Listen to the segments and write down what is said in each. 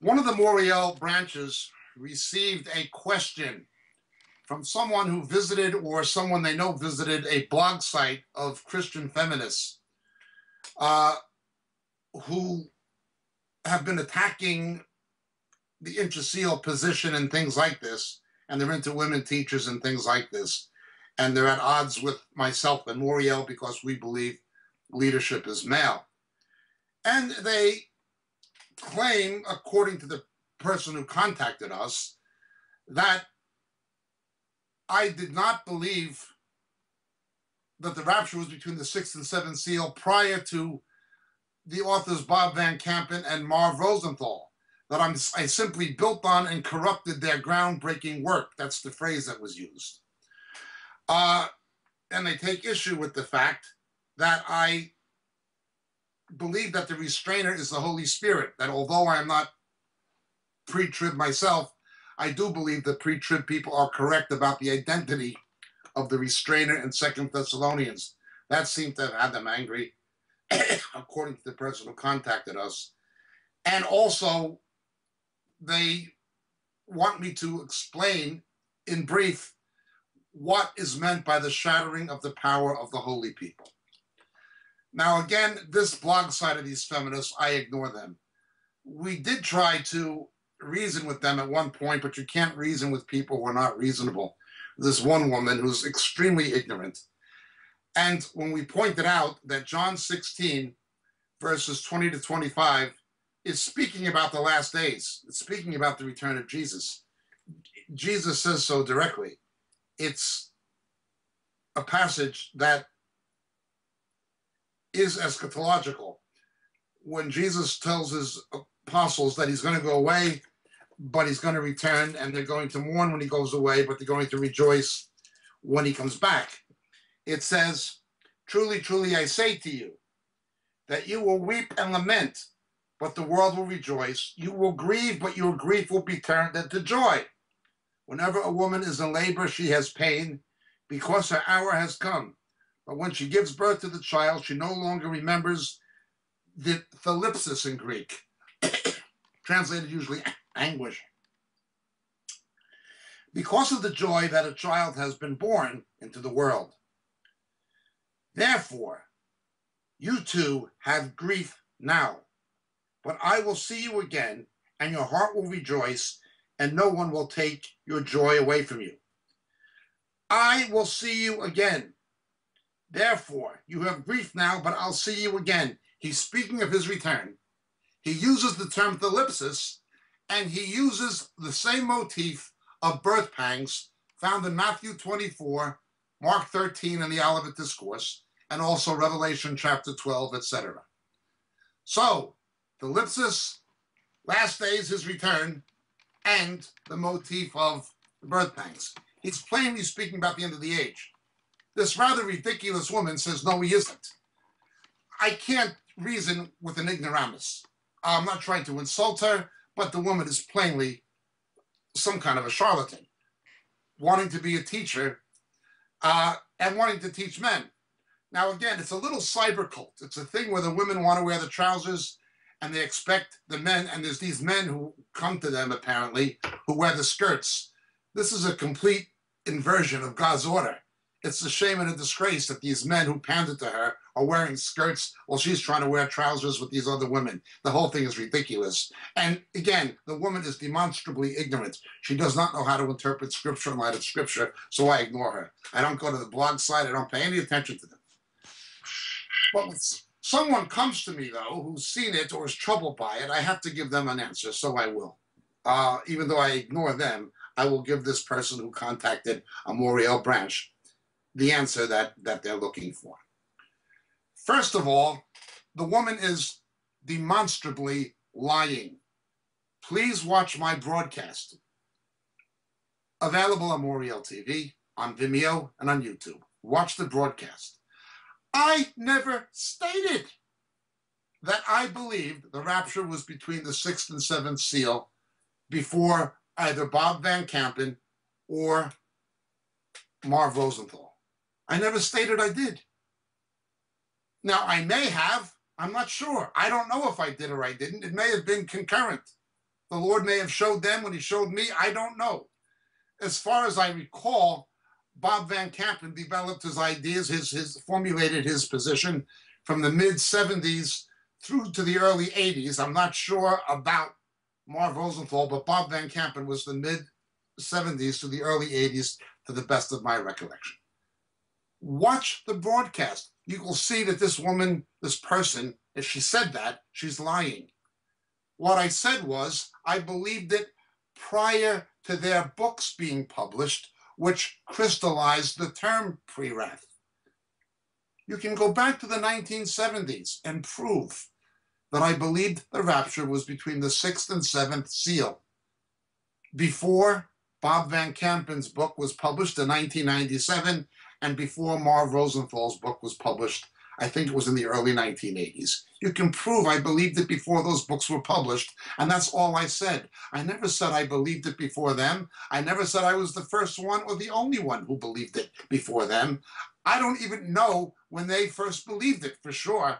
One of the Moriel branches received a question from someone who visited or someone they know visited a blog site of Christian feminists uh, who have been attacking the intra-seal position and things like this, and they're into women teachers and things like this, and they're at odds with myself and Moriel because we believe leadership is male. And they claim, according to the person who contacted us, that I did not believe that the rapture was between the sixth and seventh seal prior to the authors Bob Van Kampen and Marv Rosenthal. That I'm, I simply built on and corrupted their groundbreaking work. That's the phrase that was used. Uh, and they take issue with the fact that I believe that the restrainer is the Holy Spirit. That although I am not pre trib myself, I do believe that pre trib people are correct about the identity of the restrainer in Second Thessalonians. That seemed to have had them angry, according to the person who contacted us. And also, they want me to explain in brief what is meant by the shattering of the power of the holy people. Now, again, this blog side of these feminists, I ignore them. We did try to reason with them at one point, but you can't reason with people who are not reasonable. This one woman who's extremely ignorant. And when we pointed out that John 16, verses 20 to 25, is speaking about the last days, it's speaking about the return of Jesus. Jesus says so directly. It's a passage that is eschatological. When Jesus tells his apostles that he's going to go away, but he's going to return, and they're going to mourn when he goes away, but they're going to rejoice when he comes back. It says, Truly, truly, I say to you, that you will weep and lament, but the world will rejoice. You will grieve, but your grief will be turned into joy. Whenever a woman is in labor, she has pain because her hour has come. But when she gives birth to the child, she no longer remembers the thlipsis in Greek, translated usually anguish. Because of the joy that a child has been born into the world. Therefore, you two have grief now, but I will see you again, and your heart will rejoice, and no one will take your joy away from you. I will see you again. Therefore, you have grief now, but I'll see you again. He's speaking of his return. He uses the term thlipsis, and he uses the same motif of birth pangs found in Matthew 24, Mark 13, and the Olivet Discourse, and also Revelation chapter 12, etc. So, thlipsis, last days, his return, and the motif of birth pangs. He's plainly speaking about the end of the age. This rather ridiculous woman says, no, he isn't. I can't reason with an ignoramus. I'm not trying to insult her, but the woman is plainly some kind of a charlatan, wanting to be a teacher uh, and wanting to teach men. Now, again, it's a little cyber cult. It's a thing where the women want to wear the trousers and they expect the men, and there's these men who come to them apparently who wear the skirts. This is a complete inversion of God's order. It's a shame and a disgrace that these men who pandered to her are wearing skirts while she's trying to wear trousers with these other women. The whole thing is ridiculous. And again, the woman is demonstrably ignorant. She does not know how to interpret scripture in light of scripture, so I ignore her. I don't go to the blog site, I don't pay any attention to them. But when someone comes to me, though, who's seen it or is troubled by it, I have to give them an answer, so I will. Uh, even though I ignore them, I will give this person who contacted a branch the answer that, that they're looking for. First of all, the woman is demonstrably lying. Please watch my broadcast. Available on Moriel TV, on Vimeo, and on YouTube. Watch the broadcast. I never stated that I believed the rapture was between the sixth and seventh seal before either Bob Van Kampen or Marv Rosenthal. I never stated I did. Now, I may have, I'm not sure. I don't know if I did or I didn't. It may have been concurrent. The Lord may have showed them when He showed me. I don't know. As far as I recall, Bob Van Kampen developed his ideas, his, his formulated his position from the mid 70s through to the early 80s. I'm not sure about Marv Rosenthal, but Bob Van Kampen was the mid 70s to the early 80s, to the best of my recollection. Watch the broadcast. You will see that this woman, this person, if she said that, she's lying. What I said was, I believed it prior to their books being published, which crystallized the term pre wrath. You can go back to the 1970s and prove that I believed the rapture was between the sixth and seventh seal. Before Bob Van Kampen's book was published in 1997, and before Marv Rosenthal's book was published, I think it was in the early 1980s. You can prove I believed it before those books were published, and that's all I said. I never said I believed it before them. I never said I was the first one or the only one who believed it before them. I don't even know when they first believed it for sure.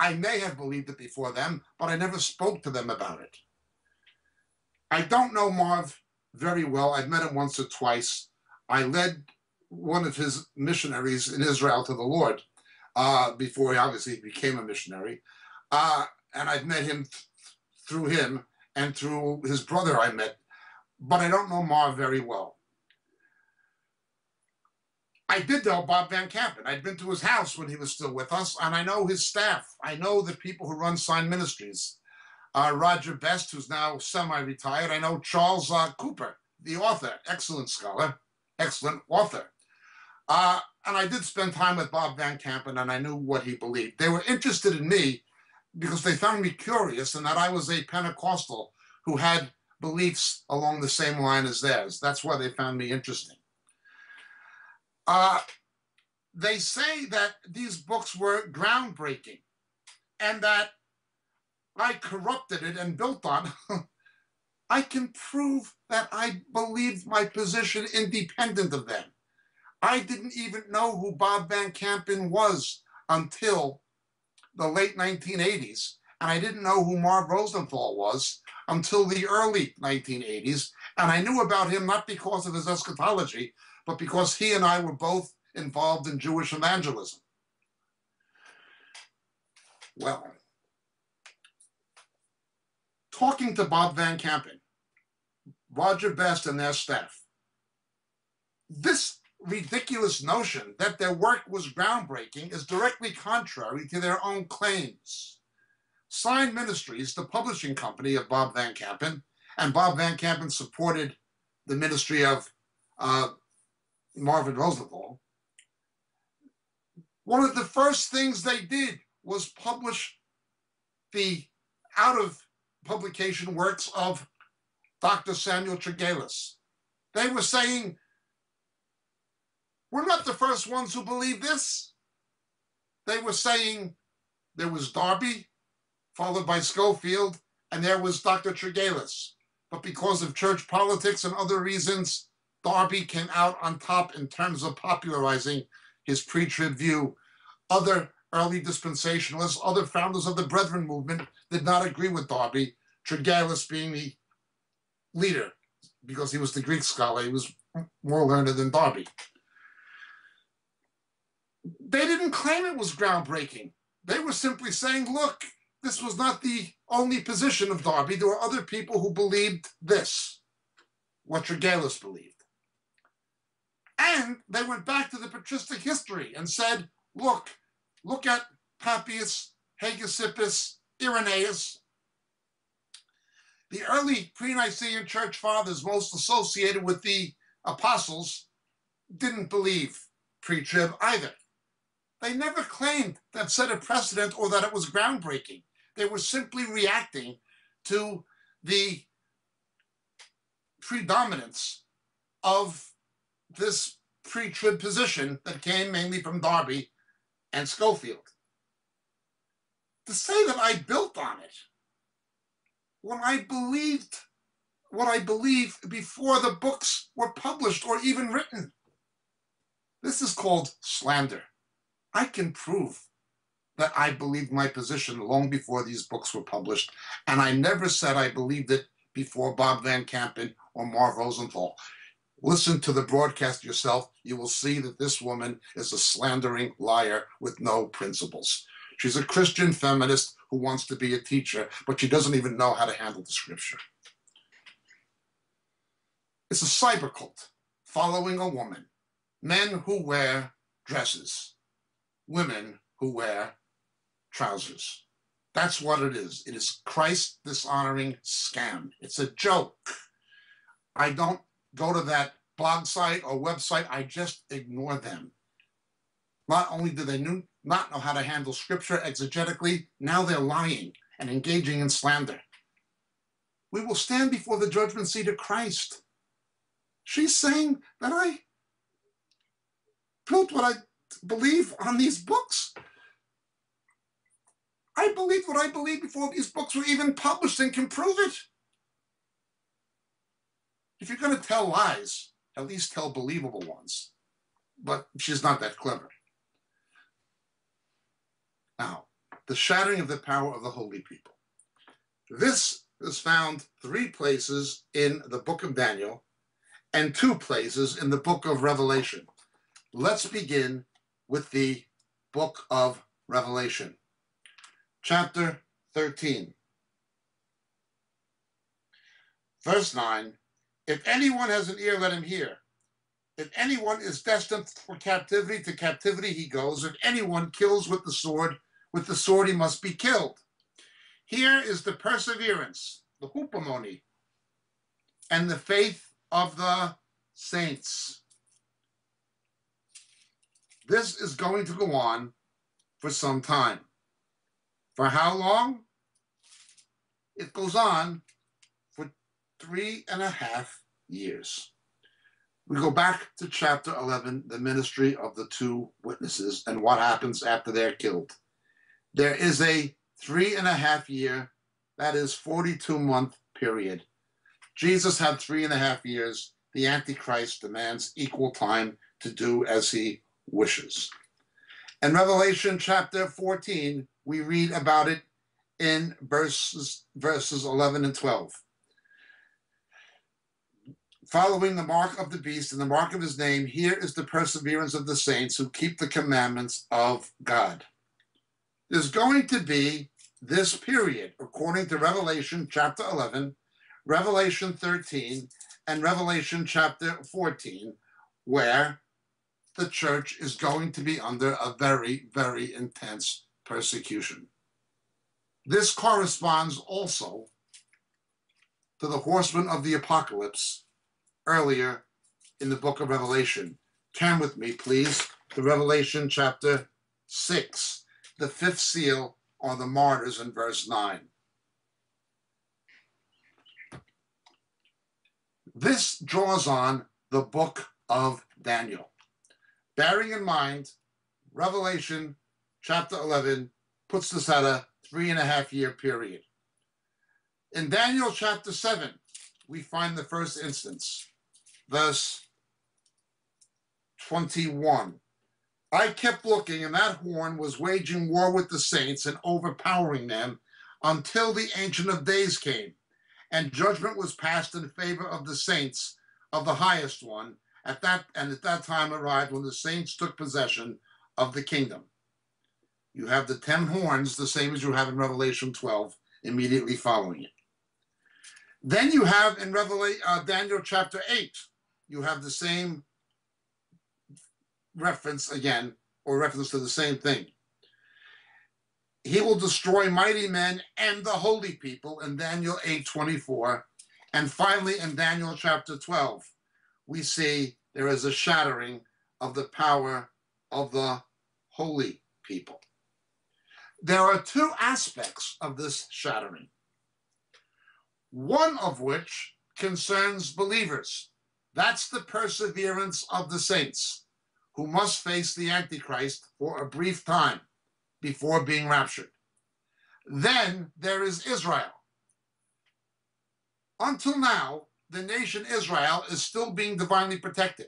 I may have believed it before them, but I never spoke to them about it. I don't know Marv very well. I've met him once or twice. I led one of his missionaries in Israel to the Lord uh, before he obviously became a missionary. Uh, and I've met him th- through him and through his brother I met, but I don't know Marv very well. I did know Bob Van Kampen. I'd been to his house when he was still with us, and I know his staff. I know the people who run Sign Ministries. Uh, Roger Best, who's now semi-retired. I know Charles uh, Cooper, the author, excellent scholar, excellent author. Uh, and I did spend time with Bob Van Kampen, and I knew what he believed. They were interested in me because they found me curious and that I was a Pentecostal who had beliefs along the same line as theirs. That's why they found me interesting. Uh, they say that these books were groundbreaking and that I corrupted it and built on. I can prove that I believed my position independent of them. I didn't even know who Bob Van Kampen was until the late 1980s. And I didn't know who Marv Rosenthal was until the early 1980s. And I knew about him not because of his eschatology, but because he and I were both involved in Jewish evangelism. Well, talking to Bob Van Kampen, Roger Best, and their staff, this ridiculous notion that their work was groundbreaking is directly contrary to their own claims. Sign Ministries, the publishing company of Bob Van Kampen, and Bob Van Kampen supported the ministry of uh, Marvin Rosenthal. one of the first things they did was publish the out of publication works of Dr. Samuel Tregelles. They were saying, we're not the first ones who believe this. They were saying there was Darby, followed by Scofield, and there was Dr. Tregelles. But because of church politics and other reasons, Darby came out on top in terms of popularizing his pre-trib view. Other early dispensationalists, other founders of the Brethren movement did not agree with Darby, Tregelles being the leader because he was the Greek scholar. He was more learned than Darby. They didn't claim it was groundbreaking. They were simply saying, look, this was not the only position of Darby. There were other people who believed this, what Tregelles believed. And they went back to the patristic history and said, look, look at Papias, Hegesippus, Irenaeus. The early pre-Nicene church fathers most associated with the apostles didn't believe pre-trib either. They never claimed that set a precedent or that it was groundbreaking. They were simply reacting to the predominance of this pre-trib position that came mainly from Darby and Scofield. To say that I built on it when I believed what I believe before the books were published or even written. This is called slander. I can prove that I believed my position long before these books were published, and I never said I believed it before Bob Van Kampen or Marv Rosenthal. Listen to the broadcast yourself. You will see that this woman is a slandering liar with no principles. She's a Christian feminist who wants to be a teacher, but she doesn't even know how to handle the scripture. It's a cyber cult following a woman, men who wear dresses, women who wear trousers. That's what it is. It is Christ dishonoring scam. It's a joke. I don't go to that blog site or website, I just ignore them. Not only do they not know how to handle scripture exegetically, now they're lying and engaging in slander. We will stand before the judgment seat of Christ. She's saying that I built what I believe on these books. I believe what I believe before these books were even published and can prove it. If you're going to tell lies, at least tell believable ones. But she's not that clever. Now, the shattering of the power of the holy people. This is found three places in the book of Daniel and two places in the book of Revelation. Let's begin with the book of Revelation, chapter 13. Verse 9 If anyone has an ear, let him hear. If anyone is destined for captivity, to captivity he goes. If anyone kills with the sword, with the sword he must be killed. Here is the perseverance, the hupomone, and the faith of the saints. This is going to go on for some time. For how long? It goes on for three and a half years. We go back to chapter 11, the ministry of the two witnesses, and what happens after they're killed. There is a three and a half year, that is 42 month period. Jesus had three and a half years. The Antichrist demands equal time to do as he wishes. In Revelation chapter 14, we read about it in verses, verses 11 and 12. Following the mark of the beast and the mark of his name, here is the perseverance of the saints who keep the commandments of God. There's going to be this period, according to Revelation chapter 11, Revelation 13, and Revelation chapter 14, where the church is going to be under a very, very intense persecution. This corresponds also to the horsemen of the apocalypse earlier in the book of Revelation. Turn with me, please, to Revelation chapter 6. The fifth seal on the martyrs in verse 9. This draws on the book of Daniel. Bearing in mind, Revelation chapter 11 puts this at a three and a half year period. In Daniel chapter 7, we find the first instance, verse 21. I kept looking, and that horn was waging war with the saints and overpowering them until the Ancient of Days came, and judgment was passed in favor of the saints of the highest one, at that and at that time arrived when the saints took possession of the kingdom. You have the ten horns, the same as you have in Revelation 12, immediately following it. Then you have in Revelation, uh, Daniel chapter 8, you have the same reference again, or reference to the same thing. He will destroy mighty men and the holy people in Daniel 8 24. And finally, in Daniel chapter 12, we see there is a shattering of the power of the holy people. There are two aspects of this shattering. One of which concerns believers. That's the perseverance of the saints who must face the Antichrist for a brief time before being raptured. Then there is Israel. Until now, the nation Israel is still being divinely protected.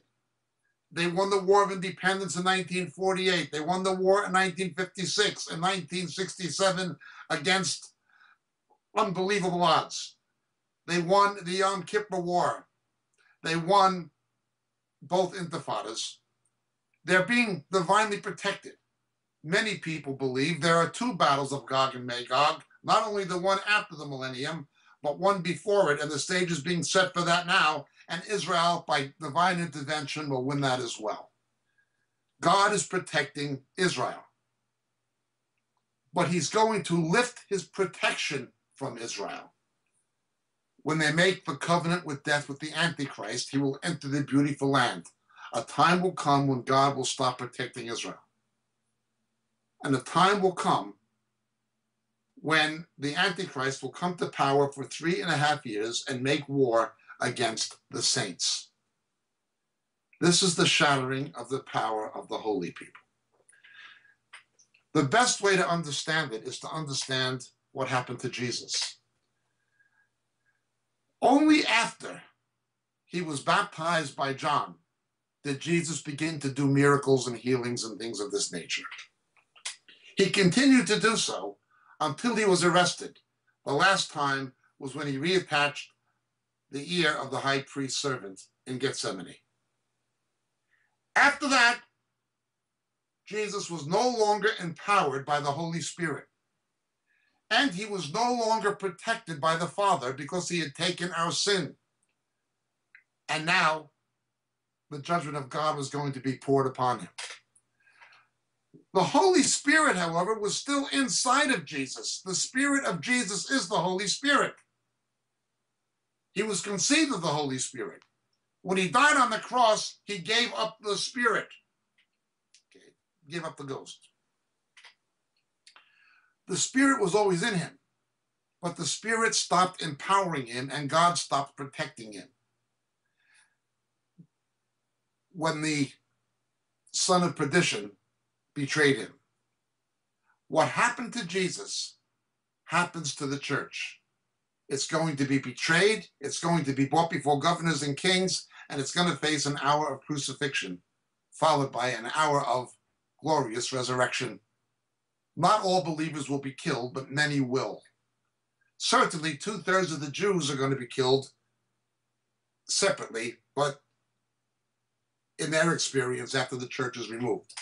They won the War of Independence in 1948. They won the war in 1956 and 1967 against unbelievable odds. They won the Yom Kippur War. They won both intifadas. They're being divinely protected. Many people believe there are two battles of Gog and Magog, not only the one after the millennium, but one before it, and the stage is being set for that now, and Israel, by divine intervention, will win that as well. God is protecting Israel. But he's going to lift his protection from Israel. When they make the covenant with death with the Antichrist, he will enter the beautiful land. A time will come when God will stop protecting Israel. And a time will come when the Antichrist will come to power for three and a half years and make war against the saints. This is the shattering of the power of the holy people. The best way to understand it is to understand what happened to Jesus. Only after he was baptized by John did Jesus begin to do miracles and healings and things of this nature. He continued to do so until he was arrested. The last time was when he reattached the ear of the high priest's servant in Gethsemane. After that, Jesus was no longer empowered by the Holy Spirit. And he was no longer protected by the Father because he had taken our sin. And now the judgment of God was going to be poured upon him. The Holy Spirit, however, was still inside of Jesus. The Spirit of Jesus is the Holy Spirit. He was conceived of the Holy Spirit. When he died on the cross, he gave up the Spirit, okay, gave up the ghost. The Spirit was always in him, but the Spirit stopped empowering him and God stopped protecting him. When the son of perdition betrayed him. What happened to Jesus happens to the church. It's going to be betrayed, it's going to be brought before governors and kings, and it's going to face an hour of crucifixion, followed by an hour of glorious resurrection. Not all believers will be killed, but many will. Certainly, two thirds of the Jews are going to be killed separately, but in their experience after the church is removed.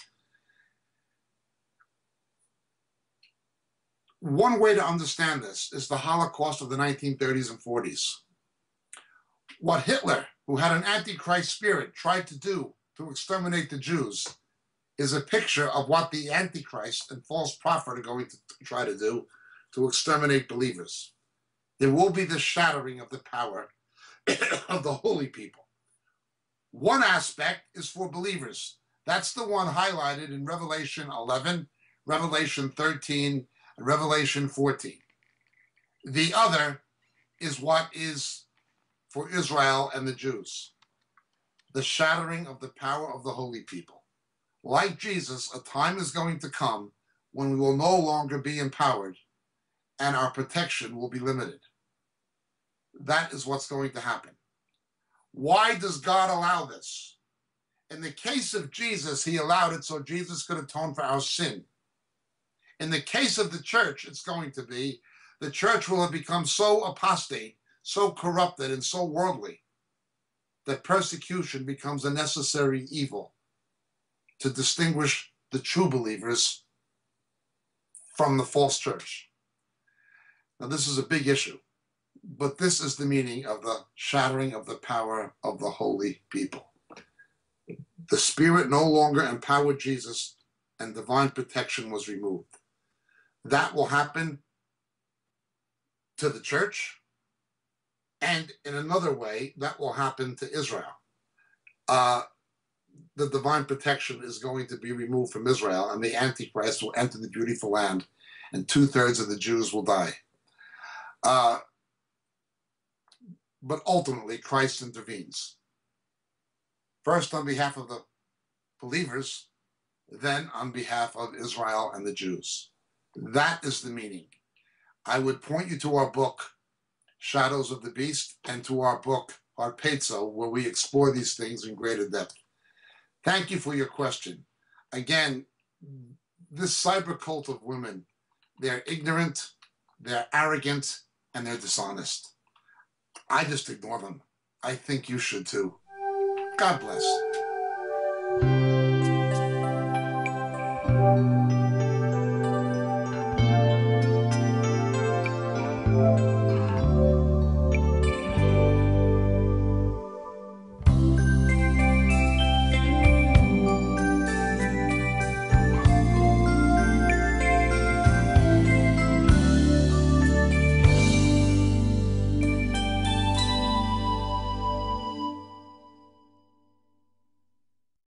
One way to understand this is the Holocaust of the 1930s and 40s. What Hitler, who had an antichrist spirit, tried to do to exterminate the Jews is a picture of what the antichrist and false prophet are going to try to do to exterminate believers. There will be the shattering of the power of the holy people. One aspect is for believers. That's the one highlighted in Revelation 11, Revelation 13, Revelation 14. The other is what is for Israel and the Jews the shattering of the power of the holy people. Like Jesus, a time is going to come when we will no longer be empowered and our protection will be limited. That is what's going to happen. Why does God allow this? In the case of Jesus, he allowed it so Jesus could atone for our sin. In the case of the church, it's going to be the church will have become so apostate, so corrupted, and so worldly that persecution becomes a necessary evil to distinguish the true believers from the false church. Now, this is a big issue, but this is the meaning of the shattering of the power of the holy people. The Spirit no longer empowered Jesus, and divine protection was removed. That will happen to the church. And in another way, that will happen to Israel. Uh, the divine protection is going to be removed from Israel, and the Antichrist will enter the beautiful land and two thirds of the Jews will die. Uh, but ultimately, Christ intervenes. First, on behalf of the believers, then on behalf of Israel and the Jews. That is the meaning. I would point you to our book, Shadows of the Beast, and to our book, Harpazo, where we explore these things in greater depth. Thank you for your question. Again, this cyber cult of women, they're ignorant, they're arrogant, and they're dishonest. I just ignore them. I think you should too. God bless.